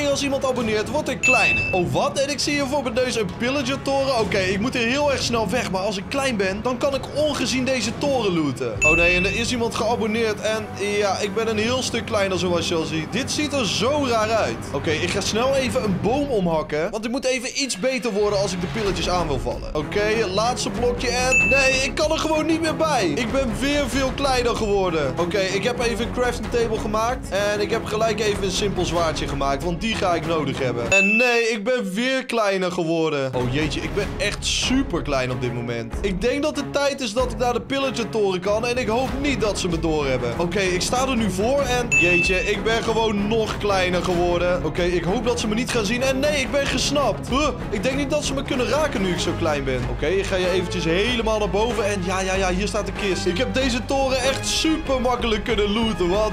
als iemand abonneert, word ik kleiner. Oh, wat? En ik zie hier voor mijn neus een pillager toren. Oké, ik moet hier heel erg snel weg. Maar als ik klein ben, dan kan ik ongezien deze toren looten. Oh nee, en er is iemand geabonneerd. En ja, ik ben een heel stuk kleiner zoals je al ziet. Dit ziet er zo raar uit. Oké, ik ga snel even een boom omhakken. Want ik moet even iets beter worden als ik de pilletjes aan wil vallen. Oké, laatste blokje en... Nee, ik kan er gewoon niet meer bij. Ik ben weer veel kleiner geworden. Oké, ik heb even een crafting table gemaakt. En ik heb gelijk even een simpel zwaardje gemaakt. Want die ga ik nodig hebben. En nee, ik ben weer kleiner geworden. Oh jeetje, ik ben echt super klein op dit moment. Ik denk dat het tijd is dat ik naar de pillager toren kan. En ik hoop niet dat ze me doorhebben. Oké, ik sta er nu voor en... Jeetje, ik ben gewoon nog kleiner geworden. Oké, ik hoop dat ze me niet gaan zien. En nee, ik ben gesnapt. Huh, ik denk niet dat ze me kunnen raken nu ik zo klein ben. Oké, ik ga je eventjes helemaal naar boven. En ja, ja, ja, hier staat de kist. Ik heb deze toren echt super makkelijk kunnen looten. Want